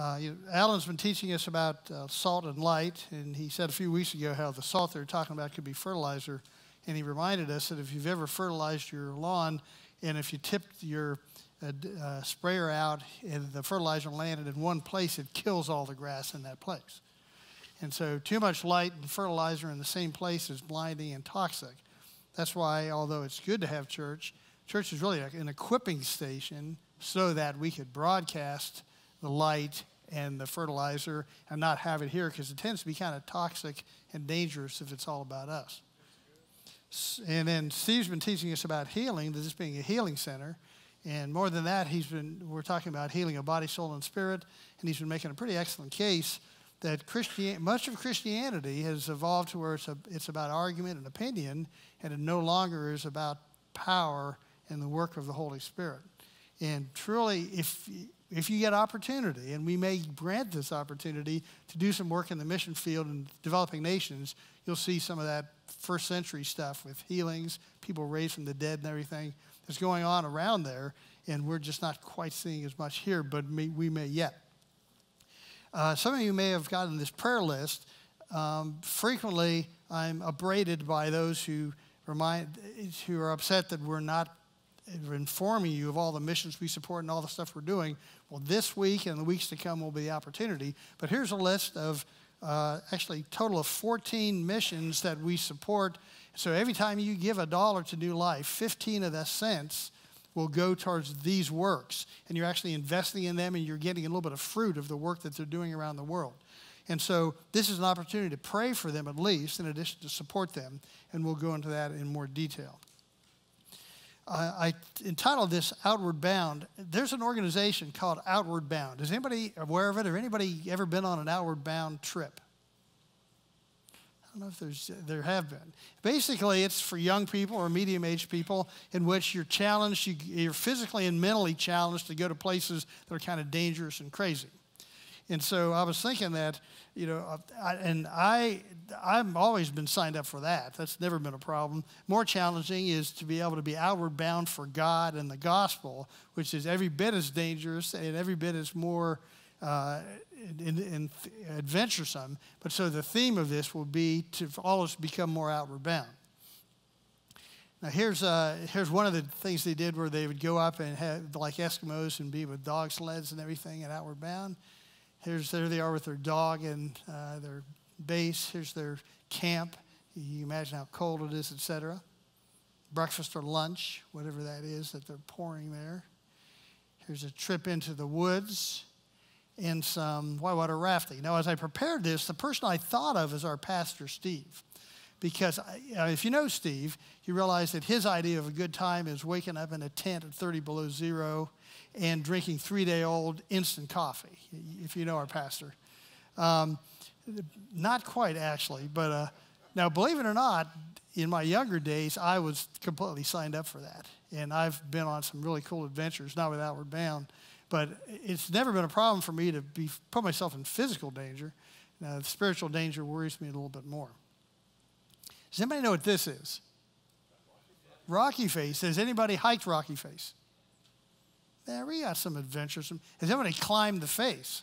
Uh, you Alan's been teaching us about uh, salt and light, and he said a few weeks ago how the salt they're talking about could be fertilizer. And he reminded us that if you've ever fertilized your lawn, and if you tipped your uh, uh sprayer out and the fertilizer landed in one place, it kills all the grass in that place. And so, too much light and fertilizer in the same place is blinding and toxic. That's why, although it's good to have church, church is really an equipping station so that we could broadcast the light and the fertilizer and not have it here because it tends to be kind of toxic and dangerous if it's all about us. And then Steve's been teaching us about healing, this being a healing center. And more than that, he's been, we're talking about healing of body, soul, and spirit. And he's been making a pretty excellent case that Christian, much of Christianity has evolved to where it's, a, it's about argument and opinion, and it no longer is about power and the work of the Holy Spirit. And truly, if if you get opportunity, and we may grant this opportunity to do some work in the mission field in developing nations, you'll see some of that first century stuff with healings, people raised from the dead, and everything that's going on around there. And we're just not quite seeing as much here, but we may yet. Uh, some of you may have gotten this prayer list. Um, frequently, I'm upbraided by those who remind, who are upset that we're not informing you of all the missions we support and all the stuff we're doing. Well, this week and the weeks to come will be the opportunity. But here's a list of uh, actually total of 14 missions that we support. So every time you give a dollar to New Life, 15 of the cents will go towards these works. And you're actually investing in them and you're getting a little bit of fruit of the work that they're doing around the world. And so this is an opportunity to pray for them at least, in addition to support them. And we'll go into that in more detail. I entitled this Outward Bound. There's an organization called Outward Bound. Is anybody aware of it? Or anybody ever been on an Outward Bound trip? I don't know if there's, there have been. Basically, it's for young people or medium aged people in which you're challenged, you're physically and mentally challenged to go to places that are kind of dangerous and crazy. And so I was thinking that, you know, I, and I, I've always been signed up for that. That's never been a problem. More challenging is to be able to be outward bound for God and the gospel, which is every bit as dangerous and every bit as more uh, in, in adventuresome. But so the theme of this will be to always become more outward bound. Now, here's, uh, here's one of the things they did where they would go up and have, like Eskimos, and be with dog sleds and everything and outward bound. Here's, there they are with their dog and uh, their base. Here's their camp. You imagine how cold it is, etc. Breakfast or lunch, whatever that is that they're pouring there. Here's a trip into the woods and some whitewater rafting. Now, as I prepared this, the person I thought of is our pastor, Steve. Because uh, if you know Steve, you realize that his idea of a good time is waking up in a tent at 30 below zero and drinking three day old instant coffee, if you know our pastor. Um, not quite, actually, but uh, now, believe it or not, in my younger days, I was completely signed up for that. And I've been on some really cool adventures, not with Outward Bound, but it's never been a problem for me to be, put myself in physical danger. Now, the spiritual danger worries me a little bit more. Does anybody know what this is? Rocky Face. Has anybody hiked Rocky Face? There, we got some adventures. Has anybody climbed the face?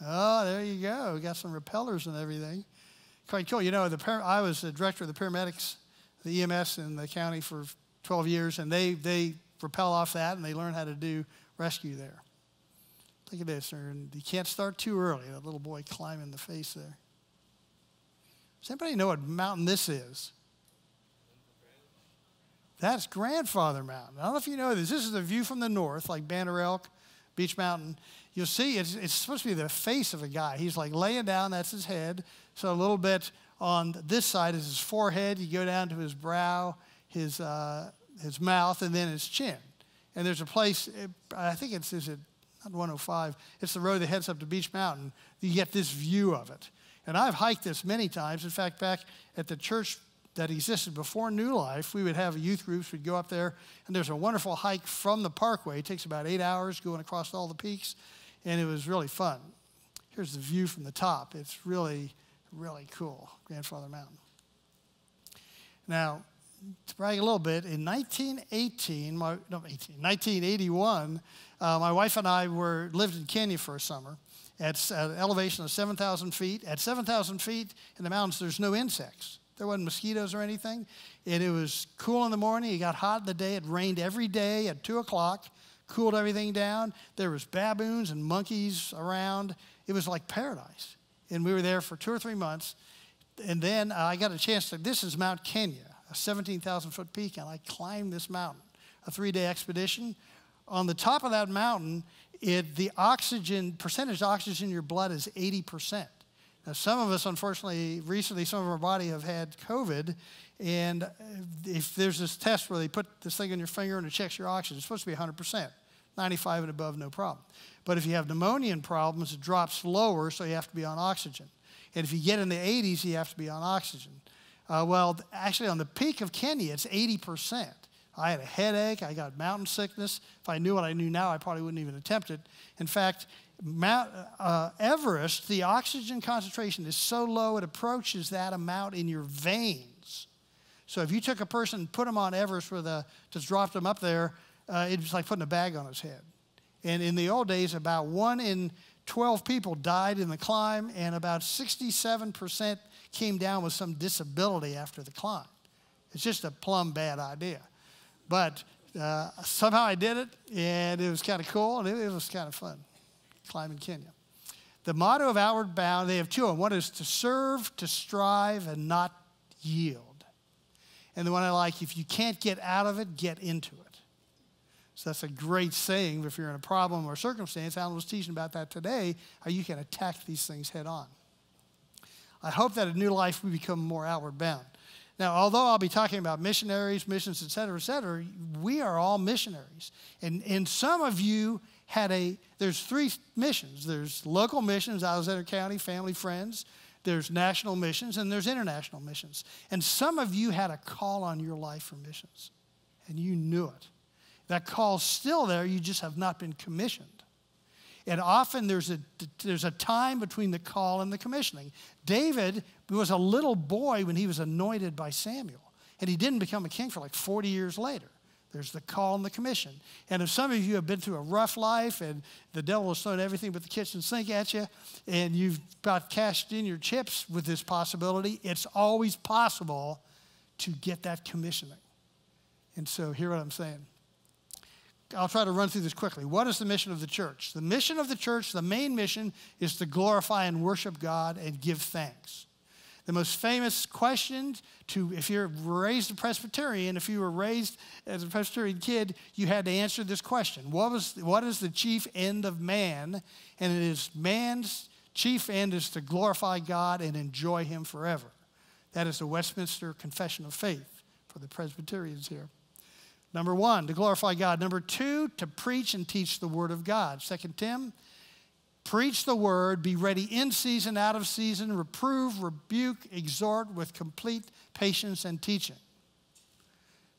Oh, there you go. We got some rappellers and everything. Quite cool. You know, the I was the director of the paramedics, the EMS in the county for 12 years, and they, they rappel off that and they learn how to do rescue there. Look at this. And you can't start too early. That little boy climbing the face there. Does anybody know what mountain this is? That's Grandfather Mountain. I don't know if you know this. This is a view from the north, like Banner Elk, Beech Mountain. You'll see it's, it's supposed to be the face of a guy. He's like laying down, that's his head. So a little bit on this side is his forehead. You go down to his brow, his, uh, his mouth, and then his chin. And there's a place, I think it's, is it not 105, it's the road that heads up to Beech Mountain. You get this view of it. And I've hiked this many times. In fact, back at the church that existed before New Life, we would have youth groups, we'd go up there, and there's a wonderful hike from the parkway. It takes about eight hours going across all the peaks, and it was really fun. Here's the view from the top. It's really, really cool, Grandfather Mountain. Now, to brag a little bit, in 1918, my, no, 18, 1981, uh, my wife and I were lived in Kenya for a summer at an elevation of 7,000 feet. At 7,000 feet in the mountains, there's no insects. There wasn't mosquitoes or anything. And it was cool in the morning. It got hot in the day. It rained every day at 2 o'clock, cooled everything down. There was baboons and monkeys around. It was like paradise. And we were there for two or three months. And then I got a chance to, this is Mount Kenya, a 17,000 foot peak, and I climbed this mountain, a three day expedition. On the top of that mountain, it, the oxygen, percentage of oxygen in your blood is 80%. Now, some of us, unfortunately, recently, some of our body have had COVID. And if there's this test where they put this thing on your finger and it checks your oxygen, it's supposed to be 100%. 95 and above, no problem. But if you have pneumonia problems, it drops lower, so you have to be on oxygen. And if you get in the 80s, you have to be on oxygen. Uh, well, actually, on the peak of Kenya, it's 80%. I had a headache. I got mountain sickness. If I knew what I knew now, I probably wouldn't even attempt it. In fact, Mount uh, Everest, the oxygen concentration is so low it approaches that amount in your veins. So if you took a person and put them on Everest with a, just dropped them up there, uh, it was like putting a bag on his head. And in the old days, about one in 12 people died in the climb, and about 67% came down with some disability after the climb. It's just a plumb bad idea. But uh, somehow I did it, and it was kind of cool, and it, it was kind of fun climbing Kenya. The motto of Outward Bound, they have two. One is to serve, to strive, and not yield. And the one I like, if you can't get out of it, get into it. So that's a great saying if you're in a problem or circumstance. Alan was teaching about that today, how you can attack these things head on. I hope that in new life we become more outward bound. Now, although I'll be talking about missionaries, missions, et cetera, et cetera, we are all missionaries. And, and some of you had a, there's three missions. There's local missions, Alexander County, family, friends. There's national missions, and there's international missions. And some of you had a call on your life for missions, and you knew it. That call's still there, you just have not been commissioned. And often there's a, there's a time between the call and the commissioning. David was a little boy when he was anointed by Samuel, and he didn't become a king for like 40 years later. There's the call and the commission. And if some of you have been through a rough life and the devil has thrown everything but the kitchen sink at you, and you've got cashed in your chips with this possibility, it's always possible to get that commissioning. And so, hear what I'm saying. I'll try to run through this quickly. What is the mission of the church? The mission of the church, the main mission, is to glorify and worship God and give thanks. The most famous question to, if you're raised a Presbyterian, if you were raised as a Presbyterian kid, you had to answer this question What, was, what is the chief end of man? And it is man's chief end is to glorify God and enjoy Him forever. That is the Westminster Confession of Faith for the Presbyterians here. Number one, to glorify God. Number two, to preach and teach the Word of God. Second Tim, preach the Word, be ready in season, out of season, reprove, rebuke, exhort with complete patience and teaching.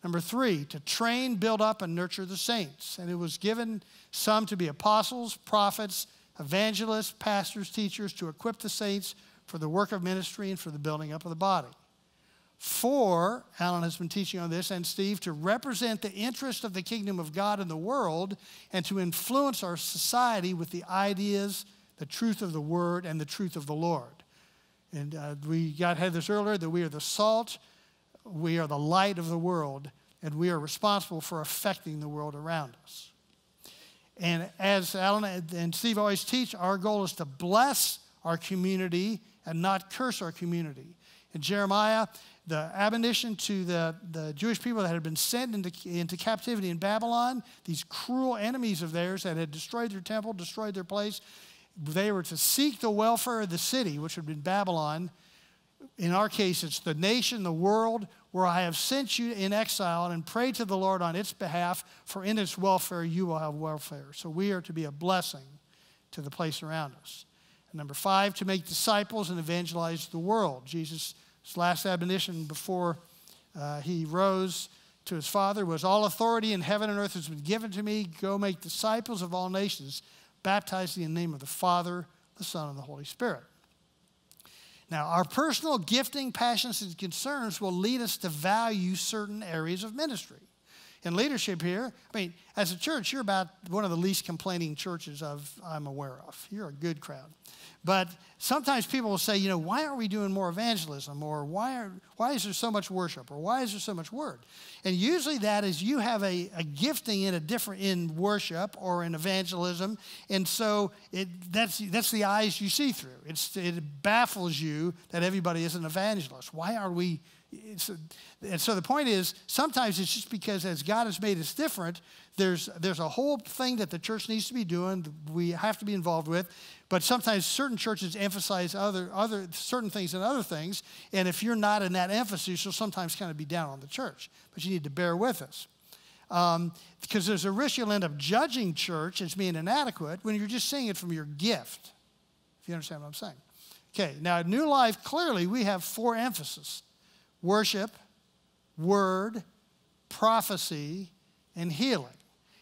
Number three, to train, build up, and nurture the saints. And it was given some to be apostles, prophets, evangelists, pastors, teachers, to equip the saints for the work of ministry and for the building up of the body. Four, Alan has been teaching on this, and Steve, to represent the interest of the kingdom of God in the world and to influence our society with the ideas, the truth of the word, and the truth of the Lord. And uh, we got had this earlier that we are the salt, we are the light of the world, and we are responsible for affecting the world around us. And as Alan and Steve always teach, our goal is to bless our community and not curse our community. In Jeremiah, the admonition to the, the Jewish people that had been sent into, into captivity in Babylon, these cruel enemies of theirs that had destroyed their temple, destroyed their place. They were to seek the welfare of the city, which had been Babylon. In our case, it's the nation, the world, where I have sent you in exile and pray to the Lord on its behalf, for in its welfare you will have welfare. So we are to be a blessing to the place around us. And number five, to make disciples and evangelize the world. Jesus his last admonition before uh, he rose to his Father was All authority in heaven and earth has been given to me. Go make disciples of all nations, baptizing in the name of the Father, the Son, and the Holy Spirit. Now, our personal gifting, passions, and concerns will lead us to value certain areas of ministry. In leadership here, I mean, as a church, you're about one of the least complaining churches I've, I'm aware of. You're a good crowd. But sometimes people will say, you know, why aren't we doing more evangelism? Or why, are, why is there so much worship? Or why is there so much word? And usually that is you have a, a gifting in a different in worship or in evangelism. And so it, that's, that's the eyes you see through. It's, it baffles you that everybody is an evangelist. Why are we a, and so the point is, sometimes it's just because as God has made us different, there's, there's a whole thing that the church needs to be doing, we have to be involved with. But sometimes certain churches emphasize other, other certain things and other things. And if you're not in that emphasis, you'll sometimes kind of be down on the church. But you need to bear with us. Um, because there's a risk you'll end up judging church as being inadequate when you're just seeing it from your gift. If you understand what I'm saying. Okay, now at New Life, clearly we have four emphases worship, word, prophecy, and healing.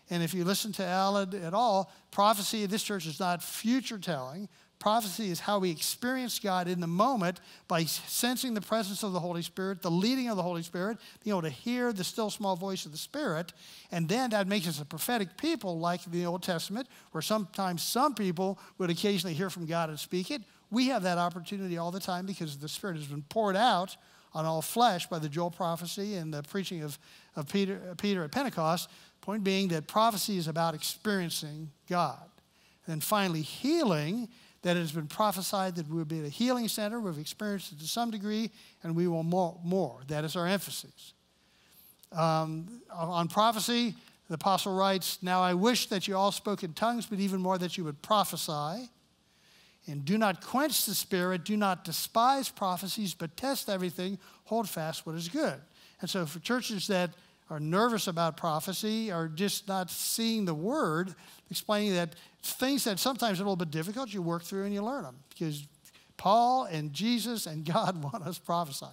And if you listen to Alan at all, prophecy this church is not future telling. Prophecy is how we experience God in the moment by sensing the presence of the Holy Spirit, the leading of the Holy Spirit, being able to hear the still small voice of the Spirit. And then that makes us a prophetic people like the Old Testament, where sometimes some people would occasionally hear from God and speak it. We have that opportunity all the time because the Spirit has been poured out on all flesh by the Joel prophecy and the preaching of, of Peter, Peter at Pentecost. Point being that prophecy is about experiencing God. And then finally, healing, that it has been prophesied that we'll be at a healing center. We've experienced it to some degree, and we will more. more. That is our emphasis. Um, on prophecy, the apostle writes, Now I wish that you all spoke in tongues, but even more that you would prophesy. And do not quench the spirit, do not despise prophecies, but test everything, hold fast what is good. And so, for churches that are nervous about prophecy are just not seeing the word, explaining that things that sometimes are a little bit difficult, you work through and you learn them because Paul and Jesus and God want us prophesying.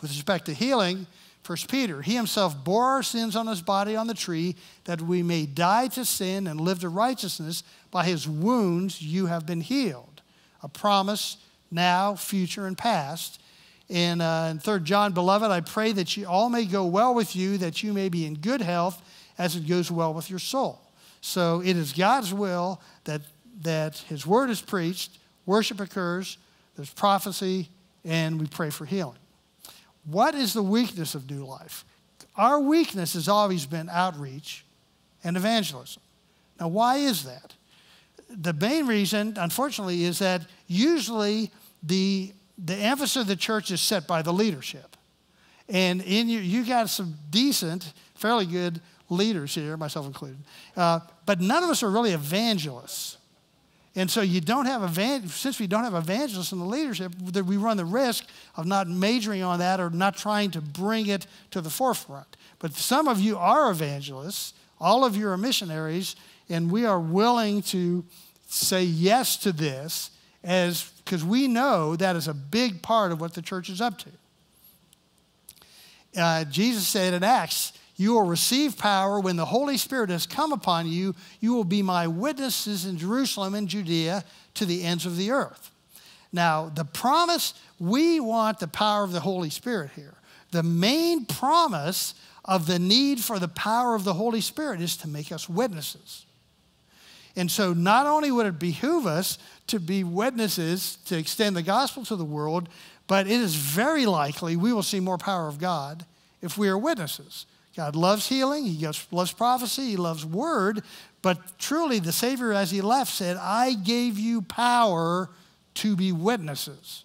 With respect to healing, First Peter, he himself bore our sins on his body on the tree that we may die to sin and live to righteousness. By his wounds you have been healed. A promise now, future, and past. And uh, in 3 John, beloved, I pray that you all may go well with you, that you may be in good health as it goes well with your soul. So it is God's will that, that his word is preached, worship occurs, there's prophecy, and we pray for healing. What is the weakness of New Life? Our weakness has always been outreach and evangelism. Now, why is that? The main reason, unfortunately, is that usually the, the emphasis of the church is set by the leadership. And in you, you got some decent, fairly good leaders here, myself included. Uh, but none of us are really evangelists. And so you don't have evan- since we don't have evangelists in the leadership, that we run the risk of not majoring on that or not trying to bring it to the forefront. But some of you are evangelists, all of you are missionaries, and we are willing to say yes to this as because we know that is a big part of what the church is up to. Uh, Jesus said in Acts, you will receive power when the Holy Spirit has come upon you. You will be my witnesses in Jerusalem and Judea to the ends of the earth. Now, the promise, we want the power of the Holy Spirit here. The main promise of the need for the power of the Holy Spirit is to make us witnesses. And so, not only would it behoove us to be witnesses to extend the gospel to the world, but it is very likely we will see more power of God if we are witnesses. God loves healing, He loves prophecy, He loves word, but truly the Savior, as He left, said, I gave you power to be witnesses.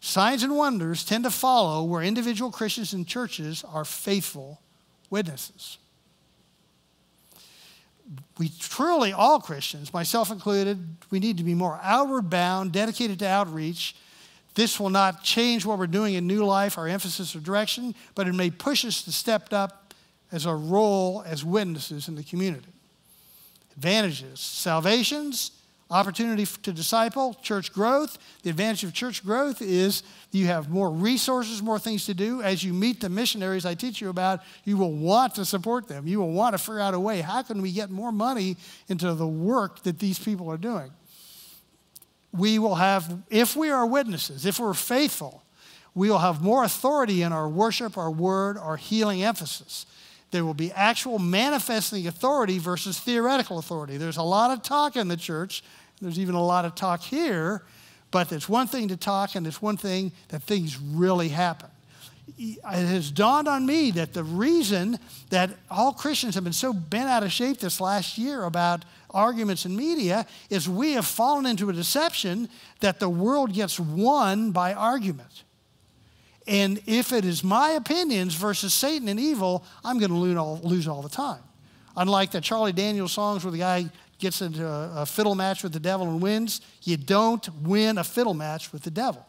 Signs and wonders tend to follow where individual Christians and churches are faithful witnesses. We truly, all Christians, myself included, we need to be more outward bound, dedicated to outreach, this will not change what we're doing in New Life, our emphasis or direction, but it may push us to step up as our role as witnesses in the community. Advantages salvations, opportunity to disciple, church growth. The advantage of church growth is you have more resources, more things to do. As you meet the missionaries I teach you about, you will want to support them. You will want to figure out a way how can we get more money into the work that these people are doing. We will have, if we are witnesses, if we're faithful, we will have more authority in our worship, our word, our healing emphasis. There will be actual manifesting authority versus theoretical authority. There's a lot of talk in the church, there's even a lot of talk here, but it's one thing to talk and it's one thing that things really happen. It has dawned on me that the reason that all Christians have been so bent out of shape this last year about arguments in media is we have fallen into a deception that the world gets won by argument. And if it is my opinions versus Satan and evil, I'm going to lose all, lose all the time. Unlike the Charlie Daniels songs where the guy gets into a, a fiddle match with the devil and wins, you don't win a fiddle match with the devil.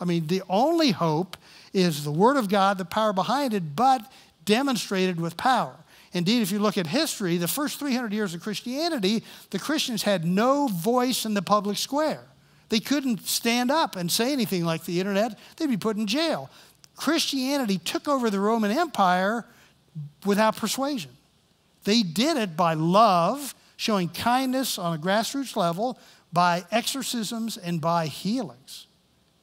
I mean, the only hope is the Word of God, the power behind it, but demonstrated with power. Indeed, if you look at history, the first 300 years of Christianity, the Christians had no voice in the public square. They couldn't stand up and say anything like the internet, they'd be put in jail. Christianity took over the Roman Empire without persuasion. They did it by love, showing kindness on a grassroots level, by exorcisms, and by healings.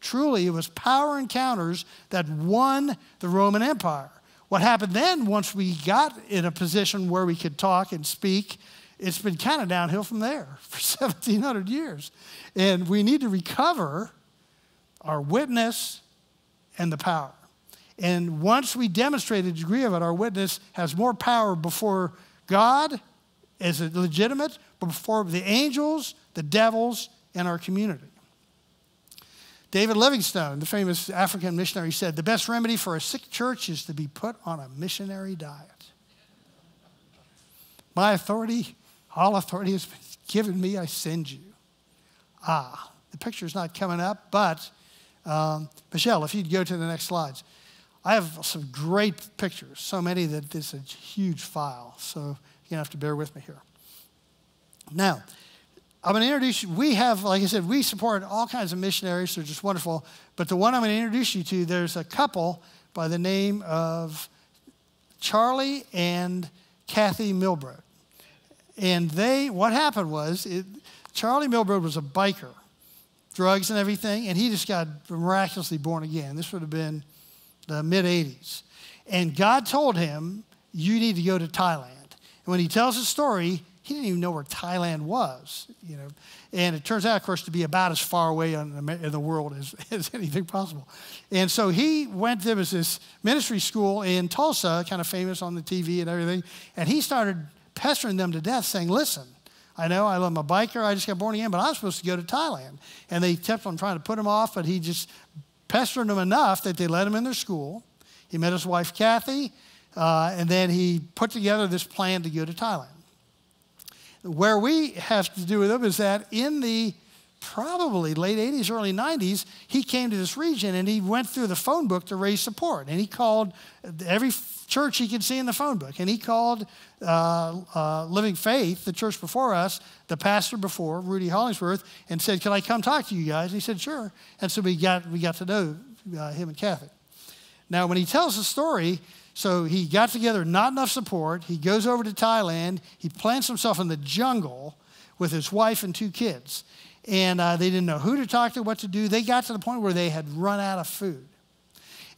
Truly, it was power encounters that won the Roman Empire. What happened then, once we got in a position where we could talk and speak, it's been kind of downhill from there for 1,700 years. And we need to recover our witness and the power. And once we demonstrate the degree of it, our witness has more power before God as a legitimate, but before the angels, the devils, and our community. David Livingstone, the famous African missionary, said the best remedy for a sick church is to be put on a missionary diet. My authority, all authority has been given me, I send you. Ah, the picture's not coming up, but um, Michelle, if you'd go to the next slides. I have some great pictures, so many that it's a huge file, so you're going to have to bear with me here. Now, I'm going to introduce you. We have, like I said, we support all kinds of missionaries. They're just wonderful. But the one I'm going to introduce you to, there's a couple by the name of Charlie and Kathy Milbrode. And they, what happened was, it, Charlie Milbrode was a biker, drugs and everything, and he just got miraculously born again. This would have been the mid 80s. And God told him, You need to go to Thailand. And when he tells the story, he didn't even know where Thailand was, you know. And it turns out, of course, to be about as far away in the world as, as anything possible. And so he went, there was this ministry school in Tulsa, kind of famous on the TV and everything. And he started pestering them to death, saying, listen, I know I'm a biker, I just got born again, but I'm supposed to go to Thailand. And they kept on trying to put him off, but he just pestered them enough that they let him in their school. He met his wife, Kathy, uh, and then he put together this plan to go to Thailand. Where we have to do with him is that in the probably late 80s, early 90s, he came to this region and he went through the phone book to raise support. And he called every church he could see in the phone book. And he called uh, uh, Living Faith, the church before us, the pastor before, Rudy Hollingsworth, and said, Can I come talk to you guys? And he said, Sure. And so we got, we got to know uh, him and Kathy. Now, when he tells the story, so he got together not enough support. He goes over to Thailand. He plants himself in the jungle with his wife and two kids. And uh, they didn't know who to talk to, what to do. They got to the point where they had run out of food.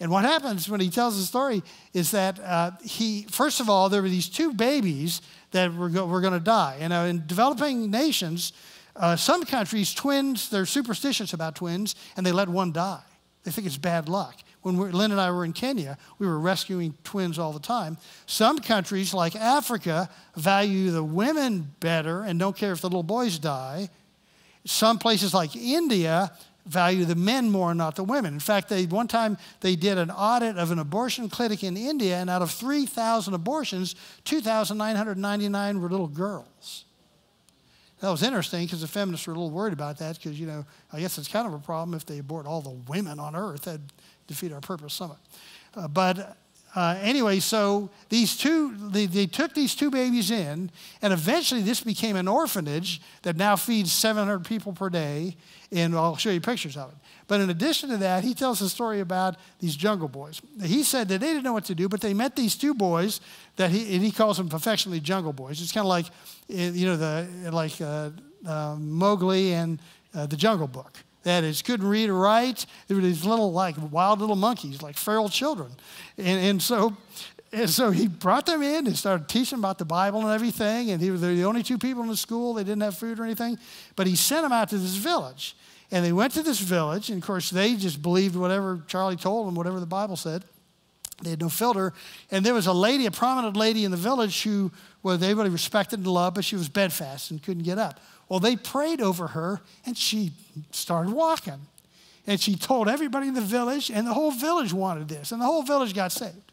And what happens when he tells the story is that uh, he, first of all, there were these two babies that were, go, were going to die. And uh, in developing nations, uh, some countries, twins, they're superstitious about twins, and they let one die. They think it's bad luck when Lynn and I were in Kenya, we were rescuing twins all the time. Some countries, like Africa, value the women better and don't care if the little boys die. Some places, like India, value the men more, not the women. In fact, they, one time they did an audit of an abortion clinic in India, and out of 3,000 abortions, 2,999 were little girls. That was interesting because the feminists were a little worried about that because, you know, I guess it's kind of a problem if they abort all the women on earth. That'd defeat our purpose somewhat. Uh, but uh, anyway, so these two, they, they took these two babies in, and eventually this became an orphanage that now feeds 700 people per day, and I'll show you pictures of it. But in addition to that, he tells a story about these jungle boys. He said that they didn't know what to do, but they met these two boys that he, and he calls them affectionately jungle boys. It's kind of like, eh, you know, the, like uh, uh, Mowgli and uh, The Jungle Book. That is, couldn't read or write. They were these little, like, wild little monkeys, like feral children. And, and so and so he brought them in and started teaching about the Bible and everything. And they were the only two people in the school. They didn't have food or anything. But he sent them out to this village. And they went to this village. And of course, they just believed whatever Charlie told them, whatever the Bible said. They had no filter. And there was a lady, a prominent lady in the village who was everybody respected and loved, but she was bedfast and couldn't get up. Well, they prayed over her and she started walking. And she told everybody in the village, and the whole village wanted this. And the whole village got saved.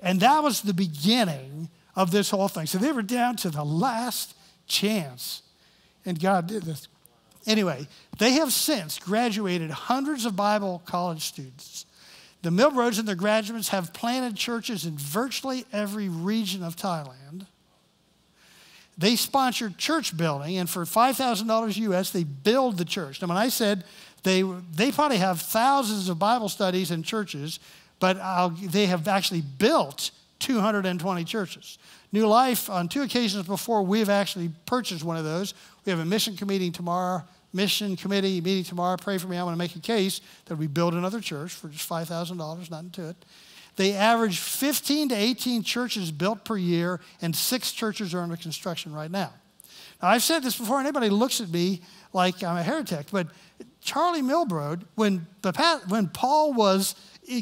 And that was the beginning of this whole thing. So they were down to the last chance. And God did this. Anyway, they have since graduated hundreds of Bible college students. The Millroads and their graduates have planted churches in virtually every region of Thailand. They sponsor church building, and for $5,000 US, they build the church. Now, when I said they, they probably have thousands of Bible studies and churches, but I'll, they have actually built 220 churches. New Life, on two occasions before, we've actually purchased one of those. We have a mission committee tomorrow, mission committee meeting tomorrow. Pray for me. I want to make a case that we build another church for just $5,000, nothing to it. They average 15 to 18 churches built per year, and six churches are under construction right now. Now, I've said this before, and anybody looks at me like I'm a heretic, but Charlie Milbrode, when, the, when Paul was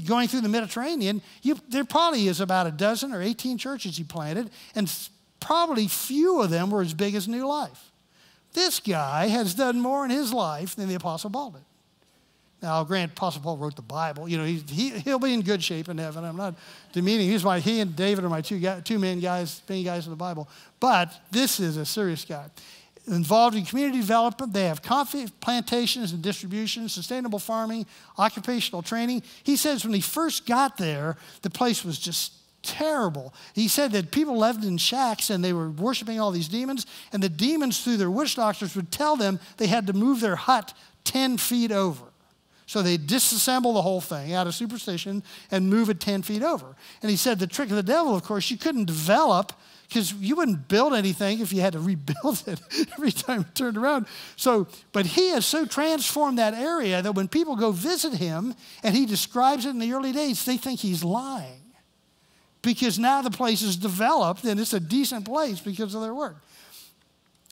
going through the Mediterranean, you, there probably is about a dozen or 18 churches he planted, and probably few of them were as big as New Life. This guy has done more in his life than the Apostle Paul did. Now, grant Apostle Paul wrote the Bible. You know, he, he, he'll be in good shape in heaven. I'm not demeaning. He's my, he and David are my two, two main guys, main guys in the Bible. But this is a serious guy involved in community development. They have coffee plantations and distribution, sustainable farming, occupational training. He says when he first got there, the place was just terrible. He said that people lived in shacks and they were worshiping all these demons, and the demons, through their witch doctors, would tell them they had to move their hut 10 feet over. So they disassemble the whole thing out of superstition and move it 10 feet over. And he said the trick of the devil, of course, you couldn't develop because you wouldn't build anything if you had to rebuild it every time it turned around. So, but he has so transformed that area that when people go visit him and he describes it in the early days, they think he's lying. Because now the place is developed and it's a decent place because of their work.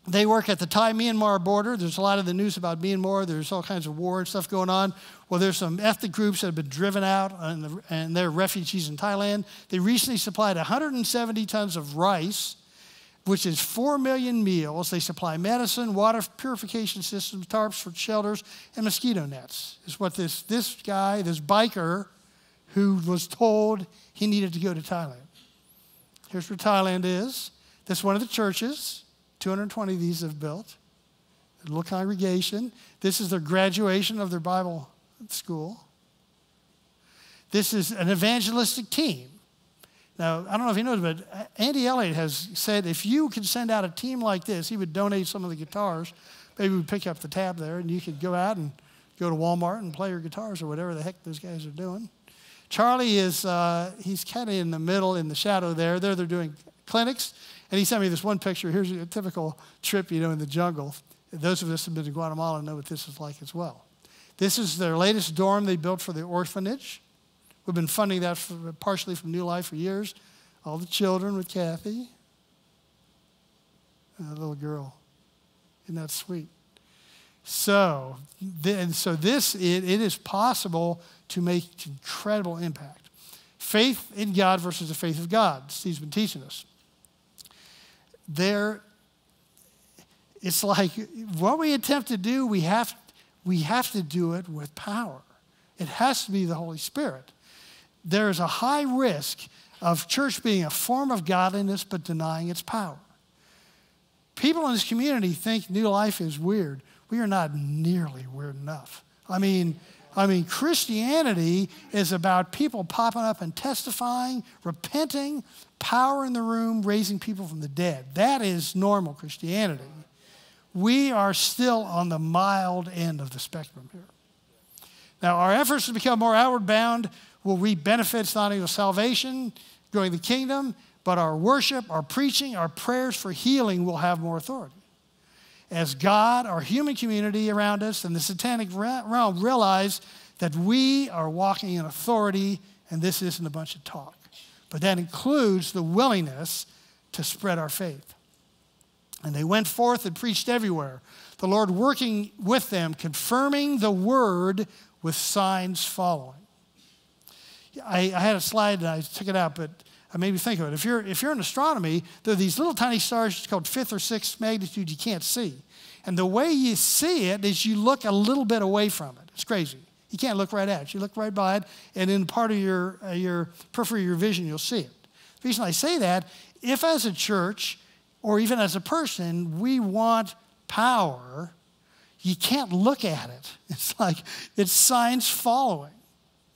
They work at the Thai Myanmar border. There's a lot of the news about Myanmar. There's all kinds of war and stuff going on. Well, there's some ethnic groups that have been driven out and, the, and they're refugees in Thailand. They recently supplied 170 tons of rice, which is 4 million meals. They supply medicine, water purification systems, tarps for shelters, and mosquito nets. Is what this, this guy, this biker, who was told he needed to go to Thailand. Here's where Thailand is. This is one of the churches. 220 of these have built. A little congregation. This is their graduation of their Bible school. This is an evangelistic team. Now, I don't know if you know, but Andy Elliott has said if you could send out a team like this, he would donate some of the guitars. Maybe we'd pick up the tab there and you could go out and go to Walmart and play your guitars or whatever the heck those guys are doing. Charlie is, uh, he's kind of in the middle, in the shadow there. There they're doing clinics. And he sent me this one picture. Here's a typical trip, you know, in the jungle. Those of us who have been to Guatemala know what this is like as well. This is their latest dorm they built for the orphanage. We've been funding that for, partially from New Life for years. All the children with Kathy. And a little girl. Isn't that sweet? So, and so this, it, it is possible to make incredible impact. Faith in God versus the faith of God. Steve's been teaching us there, it's like what we attempt to do, we have, we have to do it with power. It has to be the Holy Spirit. There is a high risk of church being a form of godliness but denying its power. People in this community think New Life is weird. We are not nearly weird enough. I mean, I mean, Christianity is about people popping up and testifying, repenting, power in the room, raising people from the dead. That is normal Christianity. We are still on the mild end of the spectrum here. Now, our efforts to become more outward bound will reap benefits not only of salvation, growing the kingdom, but our worship, our preaching, our prayers for healing will have more authority. As God, our human community around us, and the satanic realm realize that we are walking in authority and this isn't a bunch of talk. But that includes the willingness to spread our faith. And they went forth and preached everywhere, the Lord working with them, confirming the word with signs following. I, I had a slide and I took it out, but I think of it. If you're, if you're in astronomy, there are these little tiny stars called fifth or sixth magnitude you can't see. And the way you see it is you look a little bit away from it. It's crazy. You can't look right at it. You look right by it, and in part of your, uh, your periphery of your vision, you'll see it. The reason I say that, if as a church or even as a person, we want power, you can't look at it. It's like it's signs following.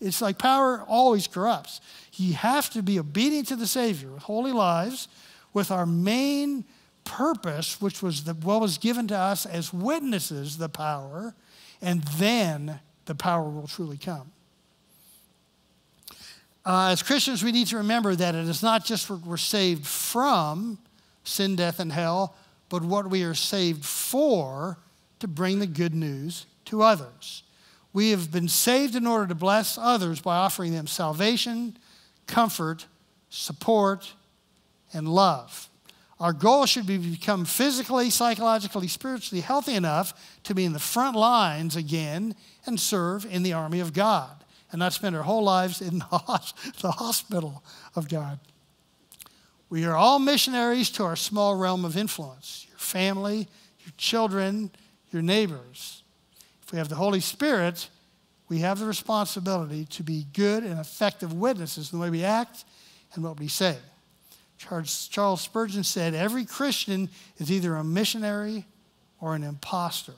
It's like power always corrupts. You have to be obedient to the Savior with holy lives, with our main purpose, which was the, what was given to us as witnesses, the power, and then the power will truly come. Uh, as Christians, we need to remember that it is not just what we're saved from sin, death, and hell, but what we are saved for to bring the good news to others. We have been saved in order to bless others by offering them salvation, comfort, support, and love. Our goal should be to become physically, psychologically, spiritually healthy enough to be in the front lines again and serve in the army of God and not spend our whole lives in the hospital of God. We are all missionaries to our small realm of influence your family, your children, your neighbors. If we have the Holy Spirit, we have the responsibility to be good and effective witnesses in the way we act and what we say. Charles Spurgeon said, Every Christian is either a missionary or an impostor.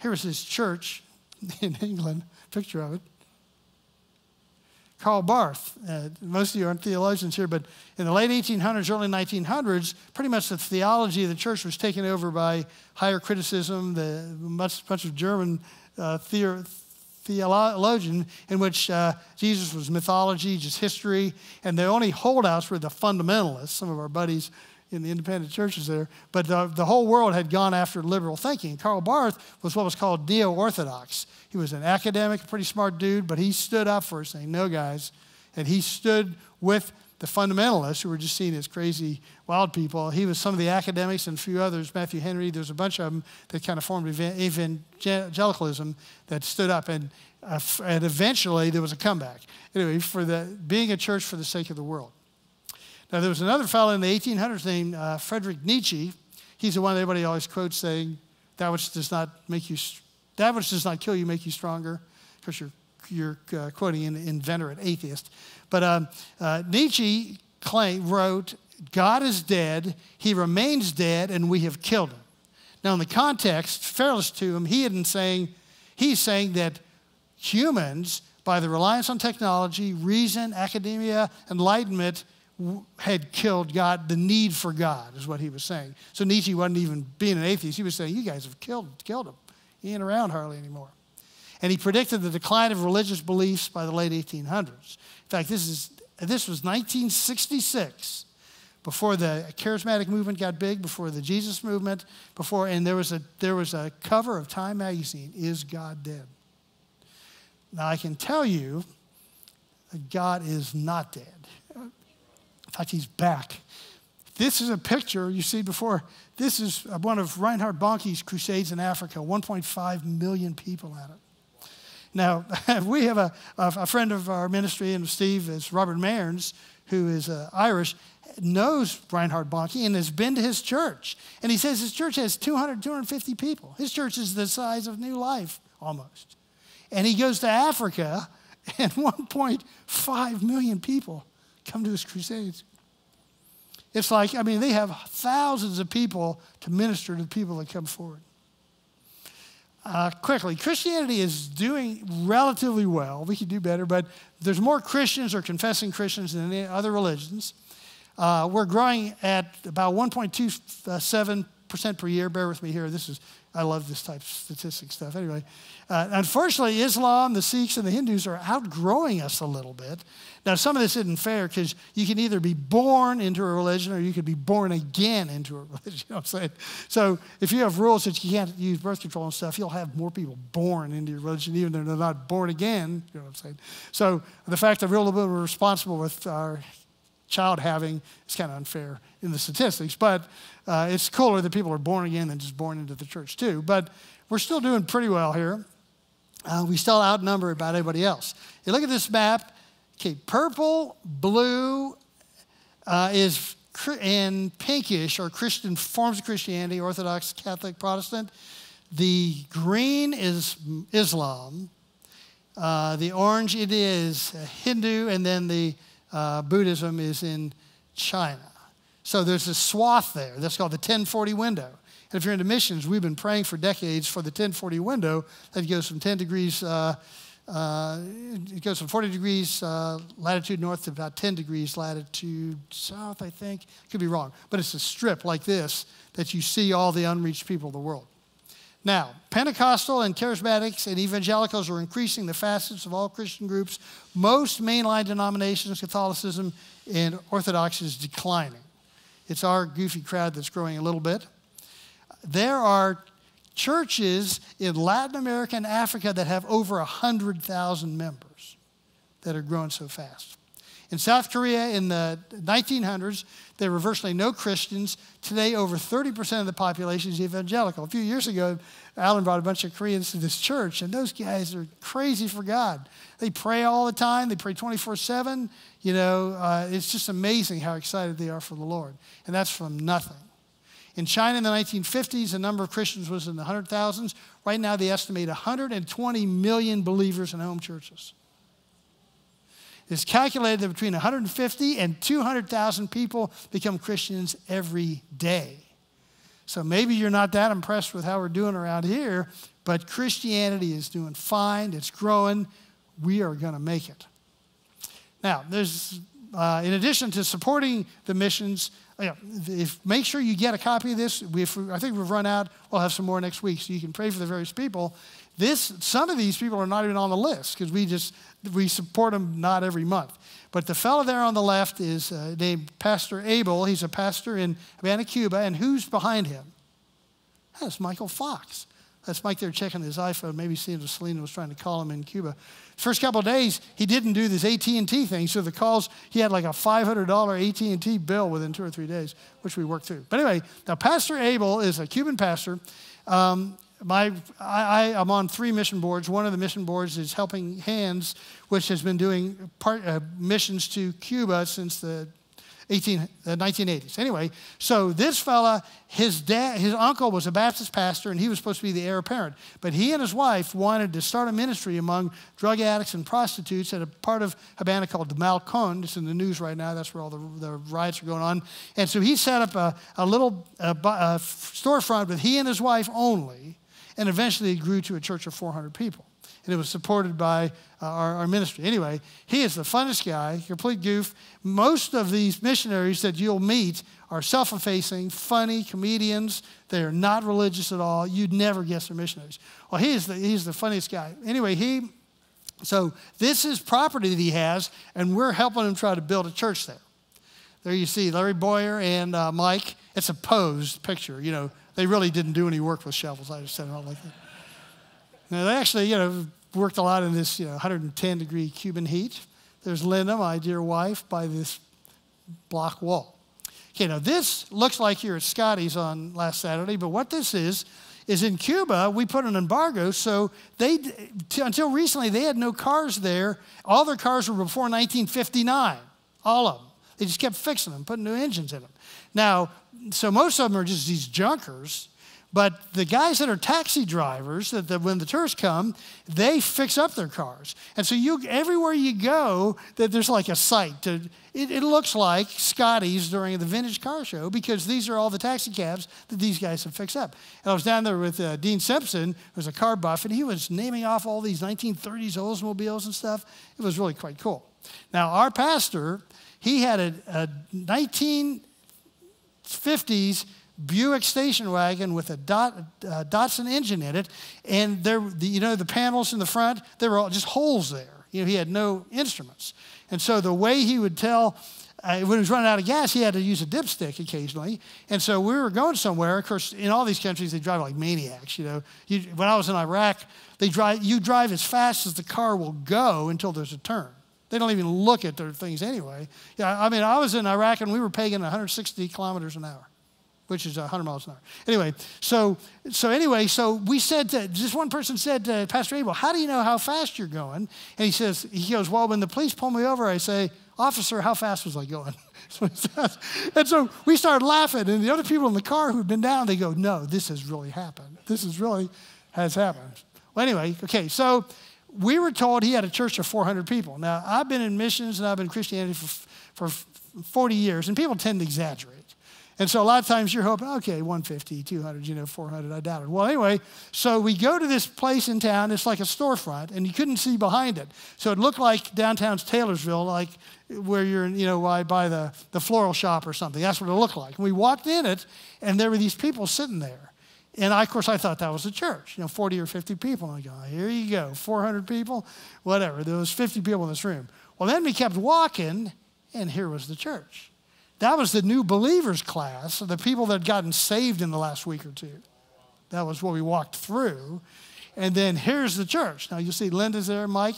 Here is his church in England, picture of it. Karl Barth, uh, most of you aren't theologians here, but in the late 1800s, early 1900s, pretty much the theology of the church was taken over by higher criticism, the much, much of German uh, theologian in which uh, Jesus was mythology, just history, and the only holdouts were the fundamentalists, some of our buddies in the independent churches there. But the, the whole world had gone after liberal thinking. Karl Barth was what was called neo orthodox. He was an academic, pretty smart dude, but he stood up for saying, no, guys. And he stood with the fundamentalists who were just seen as crazy wild people. He was some of the academics and a few others, Matthew Henry, there's a bunch of them that kind of formed evangelicalism that stood up. And, uh, and eventually there was a comeback. Anyway, for the, being a church for the sake of the world. Now, there was another fellow in the 1800s named uh, Friedrich Nietzsche. He's the one everybody always quotes saying, that which does not make you, that which does not kill you make you stronger. Because you're, you're uh, quoting an inveterate atheist. But um, uh, Nietzsche claimed, wrote, God is dead, he remains dead, and we have killed him. Now, in the context, fairness to him, he isn't saying, he's saying that humans, by the reliance on technology, reason, academia, enlightenment, had killed God, the need for God is what he was saying. So Nietzsche wasn't even being an atheist. He was saying, You guys have killed, killed him. He ain't around hardly anymore. And he predicted the decline of religious beliefs by the late 1800s. In fact, this, is, this was 1966, before the charismatic movement got big, before the Jesus movement, before, and there was a, there was a cover of Time magazine, Is God Dead? Now, I can tell you that God is not dead. In fact, he's back. This is a picture you see before. This is one of Reinhard Bonnke's crusades in Africa, 1.5 million people at it. Now, we have a, a, friend of our ministry, and Steve is Robert Mearns, who is uh, Irish, knows Reinhard Bonnke and has been to his church. And he says his church has 200, 250 people. His church is the size of New Life almost. And he goes to Africa, and 1.5 million people come to his crusades. It's like, I mean, they have thousands of people to minister to the people that come forward uh, quickly. Christianity is doing relatively well. We could do better, but there's more Christians or confessing Christians than any other religions. Uh, we're growing at about 1.27% 5% per year. Bear with me here. This is, I love this type of statistic stuff. Anyway, uh, unfortunately, Islam, the Sikhs, and the Hindus are outgrowing us a little bit. Now, some of this isn't fair because you can either be born into a religion or you could be born again into a religion. You know what I'm saying? So if you have rules that you can't use birth control and stuff, you'll have more people born into your religion even though they're not born again. You know what I'm saying? So the fact that we're a little bit responsible with our child having is kind of unfair in the statistics, but uh, it's cooler that people are born again than just born into the church too. But we're still doing pretty well here. Uh, we still outnumber about everybody else. You look at this map, okay, purple, blue uh, is and pinkish are Christian forms of Christianity, Orthodox, Catholic, Protestant. The green is Islam. Uh, the orange it is Hindu, and then the uh, Buddhism is in China. So there's a swath there. That's called the 1040 window. And if you're into missions, we've been praying for decades for the 1040 window that goes from 10 degrees, uh, uh, it goes from 40 degrees uh, latitude north to about 10 degrees latitude south, I think. Could be wrong. But it's a strip like this that you see all the unreached people of the world. Now, Pentecostal and charismatics and evangelicals are increasing the facets of all Christian groups. Most mainline denominations, Catholicism and Orthodoxy is declining. It's our goofy crowd that's growing a little bit. There are churches in Latin America and Africa that have over 100,000 members that are growing so fast. In South Korea in the 1900s, there were virtually no Christians. Today, over 30% of the population is evangelical. A few years ago, Alan brought a bunch of Koreans to this church, and those guys are crazy for God. They pray all the time, they pray 24 7. You know, uh, it's just amazing how excited they are for the Lord. And that's from nothing. In China in the 1950s, the number of Christians was in the hundred thousands. Right now, they estimate 120 million believers in home churches. It's calculated that between 150 and 200,000 people become Christians every day. So maybe you're not that impressed with how we're doing around here, but Christianity is doing fine, it's growing. We are going to make it. Now, there's, uh, in addition to supporting the missions, if, make sure you get a copy of this. If we, I think we've run out. We'll have some more next week, so you can pray for the various people. This, some of these people are not even on the list because we just we support them not every month. But the fellow there on the left is uh, named Pastor Abel. He's a pastor in Havana, Cuba, and who's behind him? That's Michael Fox. That's Mike there checking his iPhone, maybe seeing if Selena was trying to call him in Cuba. First couple of days, he didn't do this AT&T thing, so the calls, he had like a $500 AT&T bill within two or three days, which we worked through. But anyway, now Pastor Abel is a Cuban pastor. Um, my, I, I, am on three mission boards. One of the mission boards is Helping Hands, which has been doing part, uh, missions to Cuba since the 18, uh, 1980s. Anyway, so this fella, his dad, his uncle was a Baptist pastor, and he was supposed to be the heir apparent. But he and his wife wanted to start a ministry among drug addicts and prostitutes at a part of Havana called Malecón. It's in the news right now. That's where all the, the riots are going on. And so he set up a, a little a, a storefront with he and his wife only, and eventually it grew to a church of 400 people and it was supported by uh, our, our, ministry. Anyway, he is the funnest guy, complete goof. Most of these missionaries that you'll meet are self effacing, funny comedians. They are not religious at all. You'd never guess they're missionaries. Well, he is the, he's the funniest guy. Anyway, he, so this is property that he has, and we're helping him try to build a church there. There you see Larry Boyer and uh, Mike. It's a posed picture. You know, they really didn't do any work with shovels. I just said it all like that. Now, they actually, you know, worked a lot in this you know, 110 degree Cuban heat. There's Linda, my dear wife, by this block wall. Okay, now this looks like you're at Scotty's on last Saturday, but what this is, is in Cuba, we put an embargo, so they, until recently, they had no cars there. All their cars were before 1959, all of them. They just kept fixing them, putting new engines in them. Now, so most of them are just these junkers but the guys that are taxi drivers, that when the tourists come, they fix up their cars. And so you, everywhere you go, that there's like a site. To, it, it looks like Scotty's during the vintage car show because these are all the taxi cabs that these guys have fixed up. And I was down there with uh, Dean Simpson, who's a car buff, and he was naming off all these 1930s Oldsmobiles and stuff. It was really quite cool. Now, our pastor, he had a, a 1950s Buick station wagon with a Dot, uh, Datsun engine in it, and there, the, you know, the panels in the front, there were all just holes there. You know, he had no instruments, and so the way he would tell. Uh, when he was running out of gas, he had to use a dipstick occasionally. And so we were going somewhere. Of course, in all these countries, they drive like maniacs. You know, you, when I was in Iraq, they drive. You drive as fast as the car will go until there's a turn. They don't even look at their things anyway. Yeah, I mean, I was in Iraq and we were pegging 160 kilometers an hour which is 100 miles an hour. Anyway, so so anyway, so we said to just one person said to Pastor Abel, "How do you know how fast you're going?" And he says, he goes, "Well, when the police pull me over, I say, officer, how fast was I going?" and so we started laughing, and the other people in the car who'd been down, they go, "No, this has really happened. This is really has happened." Well, anyway, okay, so we were told he had a church of 400 people. Now, I've been in missions and I've been in Christianity for, for 40 years, and people tend to exaggerate. And so a lot of times you're hoping, okay, 150, 200, you know, 400, I doubt it. Well, anyway, so we go to this place in town. It's like a storefront, and you couldn't see behind it. So it looked like downtown's Taylorsville, like where you're, you know, why by the, the floral shop or something. That's what it looked like. And we walked in it, and there were these people sitting there. And I, of course, I thought that was a church, you know, 40 or 50 people. And I go, here you go, 400 people, whatever. There was 50 people in this room. Well, then we kept walking, and here was the church. That was the new believers class, the people that had gotten saved in the last week or two. That was what we walked through. And then here's the church. Now you see Linda's there, Mike.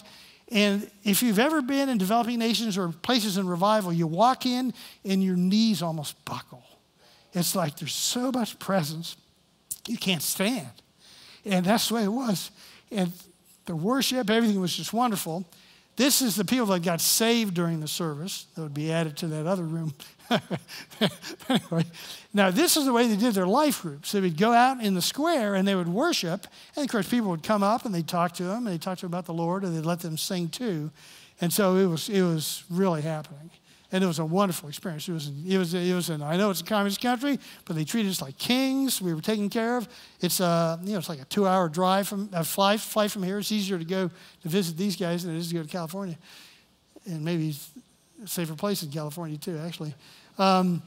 And if you've ever been in developing nations or places in revival, you walk in and your knees almost buckle. It's like there's so much presence, you can't stand. And that's the way it was. And the worship, everything was just wonderful. This is the people that got saved during the service that would be added to that other room anyway, now this is the way they did their life groups. They would go out in the square and they would worship, and of course people would come up and they'd talk to them and they'd talk to them about the Lord and they'd let them sing too, and so it was it was really happening, and it was a wonderful experience. It was it was it was an I know it's a communist country, but they treated us like kings. We were taken care of. It's a you know it's like a two-hour drive from a flight flight from here. It's easier to go to visit these guys than it is to go to California, and maybe a safer place in California too, actually. Um,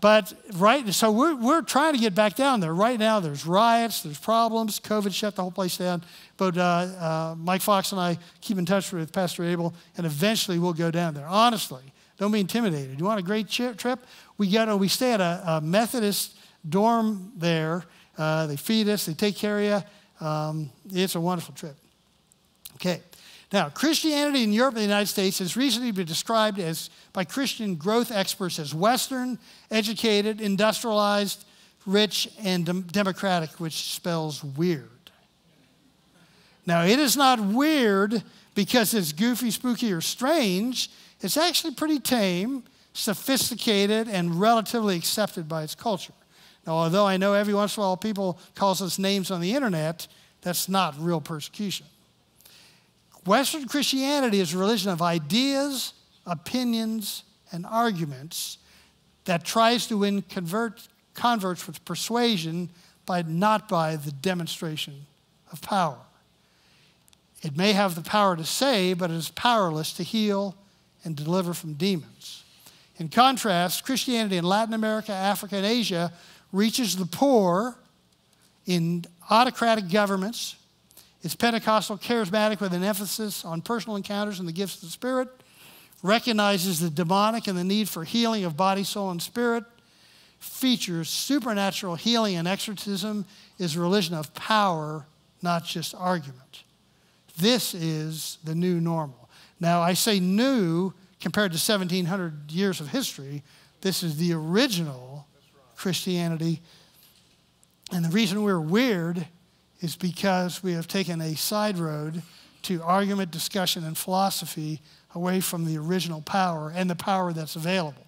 but right, so we're, we're trying to get back down there. Right now, there's riots, there's problems. COVID shut the whole place down. But uh, uh, Mike Fox and I keep in touch with Pastor Abel, and eventually we'll go down there. Honestly, don't be intimidated. You want a great trip? We go we stay at a, a Methodist dorm there. Uh, they feed us, they take care of you. Um, it's a wonderful trip. Okay. Now, Christianity in Europe and the United States has recently been described as, by Christian growth experts as Western, educated, industrialized, rich, and dem- democratic, which spells weird. Now, it is not weird because it's goofy, spooky, or strange. It's actually pretty tame, sophisticated, and relatively accepted by its culture. Now, although I know every once in a while people calls us names on the internet, that's not real persecution. Western Christianity is a religion of ideas, opinions, and arguments that tries to win convert, converts with persuasion, but not by the demonstration of power. It may have the power to save, but it is powerless to heal and deliver from demons. In contrast, Christianity in Latin America, Africa, and Asia reaches the poor in autocratic governments it's Pentecostal, charismatic with an emphasis on personal encounters and the gifts of the Spirit, recognizes the demonic and the need for healing of body, soul, and spirit, features supernatural healing and exorcism, is a religion of power, not just argument. This is the new normal. Now, I say new compared to 1700 years of history. This is the original Christianity. And the reason we're weird is because we have taken a side road to argument, discussion, and philosophy away from the original power and the power that's available.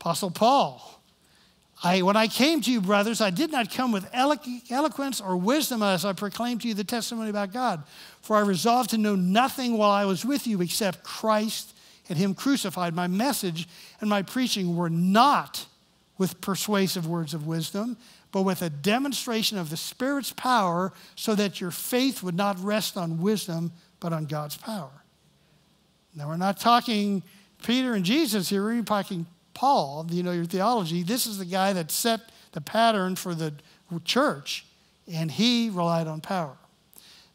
Apostle Paul, I, when I came to you, brothers, I did not come with eloquence or wisdom as I proclaimed to you the testimony about God. For I resolved to know nothing while I was with you except Christ and Him crucified. My message and my preaching were not with persuasive words of wisdom but with a demonstration of the Spirit's power so that your faith would not rest on wisdom, but on God's power. Now, we're not talking Peter and Jesus here, we're talking Paul, you know your theology, this is the guy that set the pattern for the church, and he relied on power.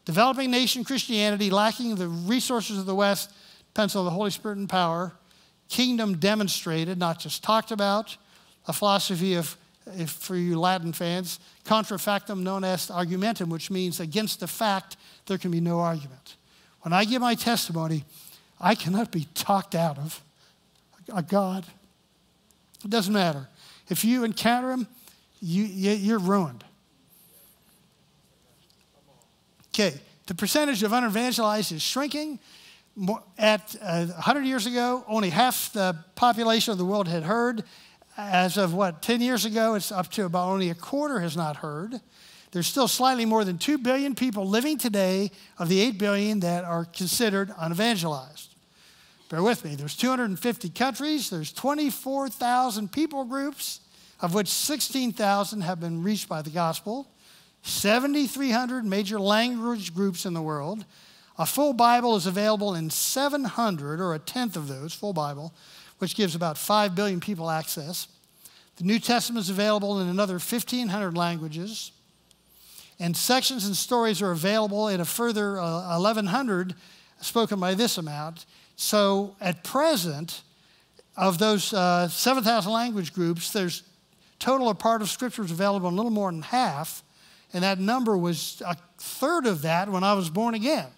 Developing nation Christianity, lacking the resources of the West, depends on the Holy Spirit and power. Kingdom demonstrated, not just talked about. A philosophy of, if for you Latin fans, contra factum non est argumentum, which means against the fact there can be no argument. When I give my testimony, I cannot be talked out of a God. It doesn't matter. If you encounter him, you, you're ruined. Okay, the percentage of unevangelized is shrinking. At uh, 100 years ago, only half the population of the world had heard. As of what, 10 years ago, it's up to about only a quarter has not heard. There's still slightly more than 2 billion people living today of the 8 billion that are considered unevangelized. Bear with me. There's 250 countries. There's 24,000 people groups, of which 16,000 have been reached by the gospel. 7,300 major language groups in the world. A full Bible is available in 700, or a tenth of those, full Bible, which gives about 5 billion people access. The New Testament is available in another 1,500 languages. And sections and stories are available in a further uh, 1,100, spoken by this amount. So at present, of those uh, 7,000 language groups, there's total or part of scriptures available in a little more than half. And that number was a third of that when I was born again.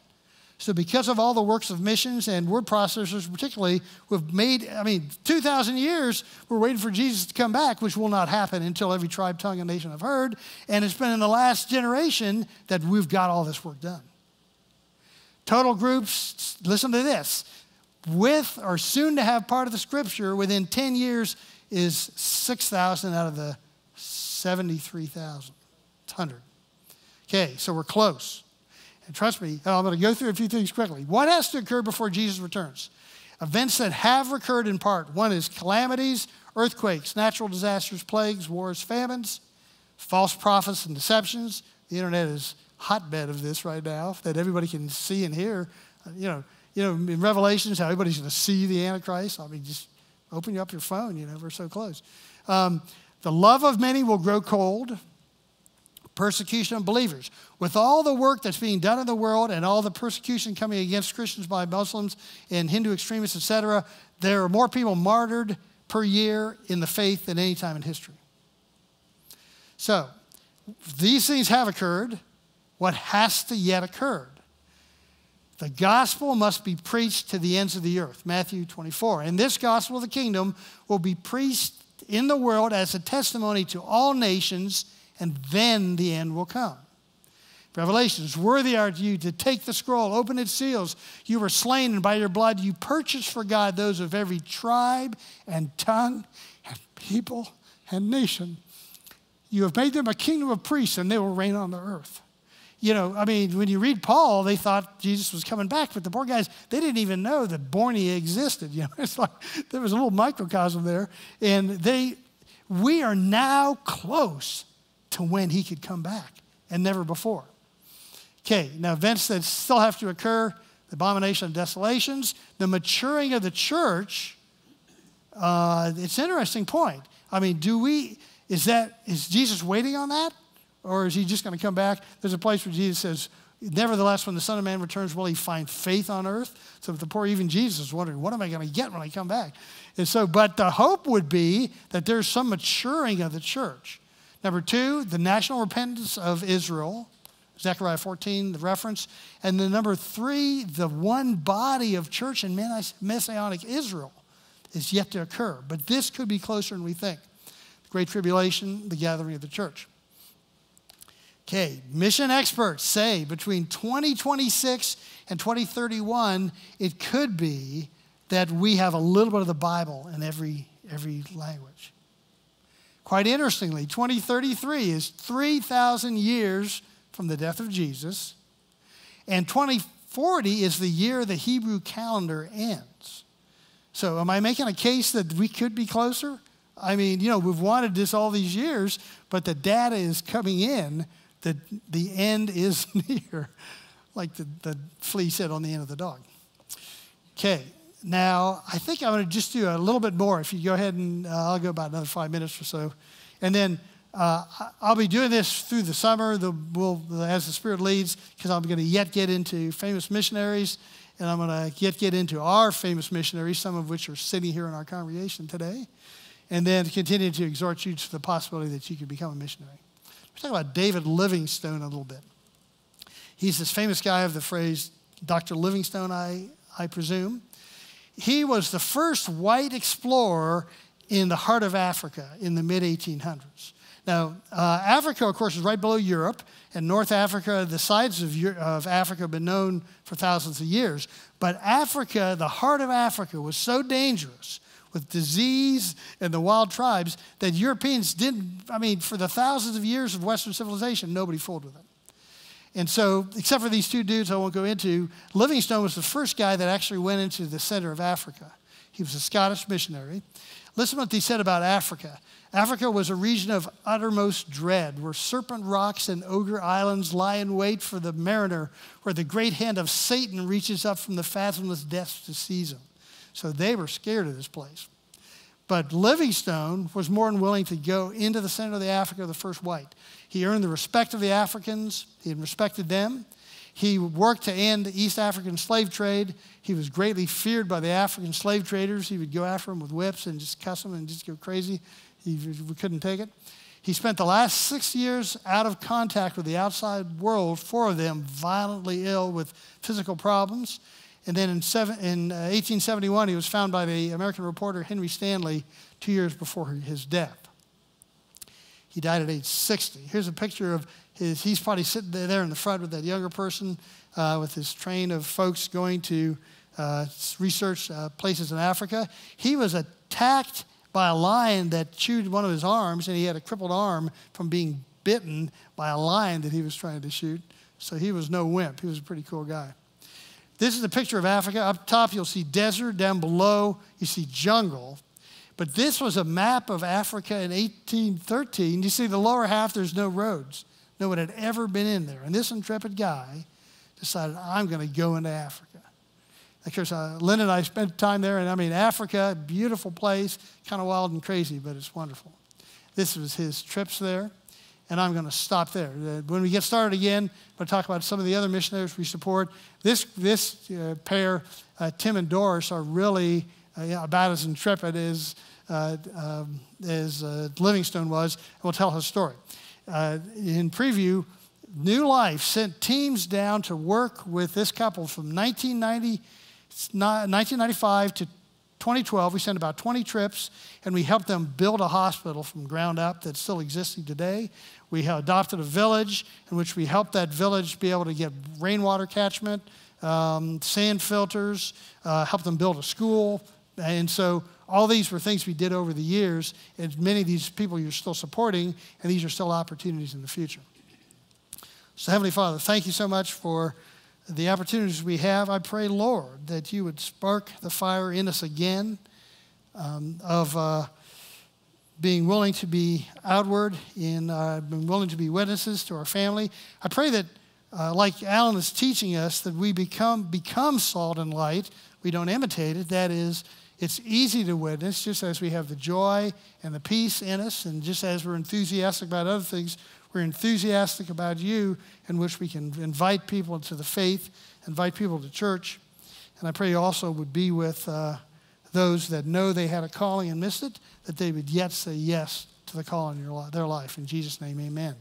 So, because of all the works of missions and word processors, particularly, we've made, I mean, 2,000 years, we're waiting for Jesus to come back, which will not happen until every tribe, tongue, and nation have heard. And it's been in the last generation that we've got all this work done. Total groups, listen to this, with or soon to have part of the scripture within 10 years is 6,000 out of the 73,000. It's 100. Okay, so we're close. And trust me, I'm going to go through a few things quickly. What has to occur before Jesus returns? Events that have occurred in part. One is calamities, earthquakes, natural disasters, plagues, wars, famines, false prophets and deceptions. The internet is hotbed of this right now that everybody can see and hear. You know, you know, in Revelations, how everybody's going to see the Antichrist. I mean, just open up your phone. You know, we're so close. Um, the love of many will grow cold persecution of believers. With all the work that's being done in the world and all the persecution coming against Christians by Muslims and Hindu extremists, etc., there are more people martyred per year in the faith than any time in history. So, these things have occurred. What has to yet occur? The gospel must be preached to the ends of the earth. Matthew 24. And this gospel of the kingdom will be preached in the world as a testimony to all nations and then the end will come. Revelations, worthy are you to take the scroll, open its seals. You were slain, and by your blood you purchased for God those of every tribe and tongue and people and nation. You have made them a kingdom of priests, and they will reign on the earth. You know, I mean, when you read Paul, they thought Jesus was coming back, but the poor guys, they didn't even know that Borneo existed. You know, it's like there was a little microcosm there. And they, we are now close to when he could come back and never before. Okay, now events that still have to occur the abomination of desolations, the maturing of the church. Uh, it's an interesting point. I mean, do we, is that, is Jesus waiting on that? Or is he just going to come back? There's a place where Jesus says, Nevertheless, when the Son of Man returns, will he find faith on earth? So the poor, even Jesus is wondering, what am I going to get when I come back? And so, but the hope would be that there's some maturing of the church. Number two, the national repentance of Israel. Zechariah 14, the reference. And then number three, the one body of church in Messianic Israel is yet to occur. But this could be closer than we think. The Great Tribulation, the gathering of the church. Okay, mission experts say between 2026 and 2031, it could be that we have a little bit of the Bible in every, every language. Quite interestingly, 2033 is 3,000 years from the death of Jesus, and 2040 is the year the Hebrew calendar ends. So, am I making a case that we could be closer? I mean, you know, we've wanted this all these years, but the data is coming in that the end is near, like the, the flea said on the end of the dog. Okay, now, I think I'm going to just do a little bit more. If you go ahead and uh, I'll go about another five minutes or so. And then uh, I'll be doing this through the summer the, we'll, as the Spirit leads, because I'm going to yet get into famous missionaries, and I'm going to yet get into our famous missionaries, some of which are sitting here in our congregation today, and then continue to exhort you to the possibility that you could become a missionary. Let's talk about David Livingstone a little bit. He's this famous guy of the phrase, Dr. Livingstone, I, I presume. He was the first white explorer in the heart of Africa in the mid 1800s. Now, uh, Africa, of course, is right below Europe, and North Africa, the sides of, of Africa have been known for thousands of years. But Africa, the heart of Africa, was so dangerous with disease and the wild tribes that Europeans didn't, I mean, for the thousands of years of Western civilization, nobody fooled with it. And so, except for these two dudes I won't go into, Livingstone was the first guy that actually went into the center of Africa. He was a Scottish missionary. Listen to what he said about Africa. Africa was a region of uttermost dread, where serpent rocks and ogre islands lie in wait for the mariner, where the great hand of Satan reaches up from the fathomless depths to seize him. So they were scared of this place. But Livingstone was more than willing to go into the center of the Africa, of the first white. He earned the respect of the Africans, he had respected them. He worked to end the East African slave trade. He was greatly feared by the African slave traders. He would go after them with whips and just cuss them and just go crazy. He, we couldn't take it. He spent the last six years out of contact with the outside world, four of them violently ill with physical problems. And then in, seven, in uh, 1871, he was found by the American reporter Henry Stanley two years before his death. He died at age 60. Here's a picture of his, he's probably sitting there in the front with that younger person uh, with his train of folks going to uh, research uh, places in Africa. He was attacked by a lion that chewed one of his arms, and he had a crippled arm from being bitten by a lion that he was trying to shoot. So he was no wimp. He was a pretty cool guy. This is a picture of Africa. Up top, you'll see desert. Down below, you see jungle. But this was a map of Africa in 1813. You see the lower half, there's no roads. No one had ever been in there. And this intrepid guy decided, I'm going to go into Africa. Of course, uh, Lynn and I spent time there, and I mean, Africa, beautiful place, kind of wild and crazy, but it's wonderful. This was his trips there and I'm going to stop there. When we get started again, I'm going to talk about some of the other missionaries we support. This, this uh, pair, uh, Tim and Doris, are really uh, about as intrepid as, uh, um, as uh, Livingstone was, we'll tell his story. In preview, New Life sent teams down to work with this couple from 1990, 1995 to 2012, we sent about 20 trips and we helped them build a hospital from ground up that's still existing today. We adopted a village in which we helped that village be able to get rainwater catchment, um, sand filters, uh, helped them build a school. And so all these were things we did over the years, and many of these people you're still supporting, and these are still opportunities in the future. So, Heavenly Father, thank you so much for the opportunities we have, I pray, Lord, that you would spark the fire in us again um, of uh, being willing to be outward, in uh, being willing to be witnesses to our family. I pray that, uh, like Alan is teaching us, that we become become salt and light. We don't imitate it. That is, it's easy to witness, just as we have the joy and the peace in us, and just as we're enthusiastic about other things we're enthusiastic about you, in which we can invite people into the faith, invite people to church. And I pray you also would be with uh, those that know they had a calling and missed it, that they would yet say yes to the call in your, their life. In Jesus' name, amen.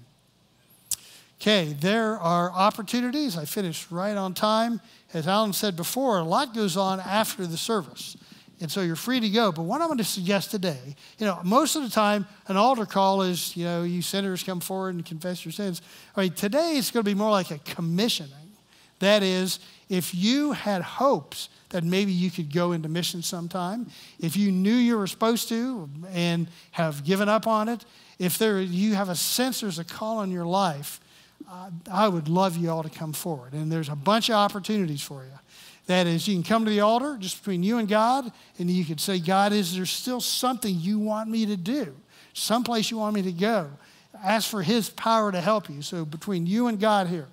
Okay, there are opportunities. I finished right on time. As Alan said before, a lot goes on after the service. And so you're free to go. But what I'm going to suggest today, you know, most of the time an altar call is, you know, you sinners come forward and confess your sins. I mean, today it's going to be more like a commissioning. That is, if you had hopes that maybe you could go into mission sometime, if you knew you were supposed to and have given up on it, if there you have a sense there's a call in your life, uh, I would love you all to come forward. And there's a bunch of opportunities for you. That is, you can come to the altar just between you and God, and you can say, God, is there still something you want me to do? Someplace you want me to go? Ask for His power to help you. So between you and God here.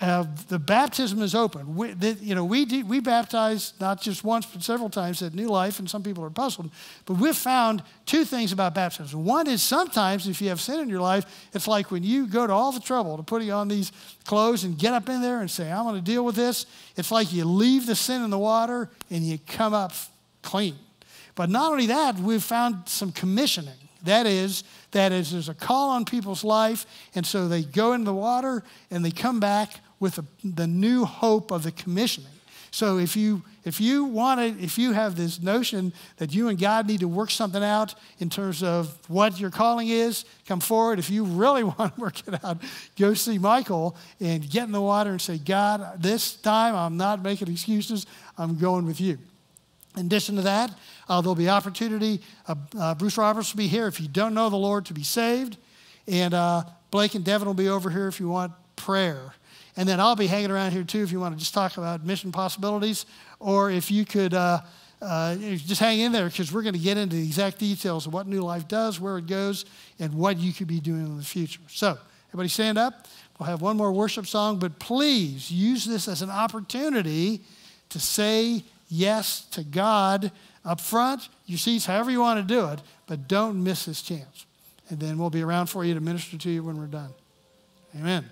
Uh, the baptism is open. We, the, you know, we, do, we baptize not just once, but several times at New Life, and some people are puzzled. But we've found two things about baptism. One is sometimes if you have sin in your life, it's like when you go to all the trouble to putting on these clothes and get up in there and say, I'm going to deal with this, it's like you leave the sin in the water and you come up clean. But not only that, we've found some commissioning. That is, that is, there's a call on people's life, and so they go in the water and they come back with the, new hope of the commissioning. So if you if you want to, if you have this notion that you and God need to work something out in terms of what your calling is, come forward. If you really want to work it out, go see Michael and get in the water and say, God, this time I'm not making excuses. I'm going with you. In addition to that, uh, there'll be opportunity. Uh, uh, Bruce Roberts will be here if you don't know the Lord to be saved, and uh, Blake and Devin will be over here if you want prayer. And then I'll be hanging around here too if you want to just talk about mission possibilities, or if you could uh, uh, just hang in there because we're going to get into the exact details of what New Life does, where it goes, and what you could be doing in the future. So, everybody stand up. We'll have one more worship song, but please use this as an opportunity to say yes to God up front, your seats, however you want to do it, but don't miss this chance. And then we'll be around for you to minister to you when we're done. Amen.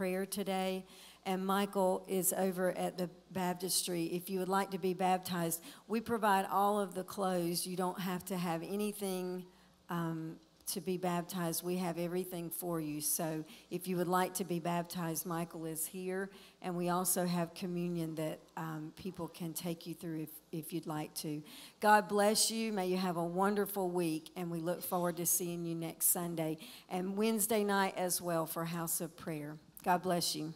Prayer today. And Michael is over at the baptistry. If you would like to be baptized, we provide all of the clothes. You don't have to have anything um, to be baptized. We have everything for you. So if you would like to be baptized, Michael is here. And we also have communion that um, people can take you through if, if you'd like to. God bless you. May you have a wonderful week. And we look forward to seeing you next Sunday and Wednesday night as well for House of Prayer. God bless you.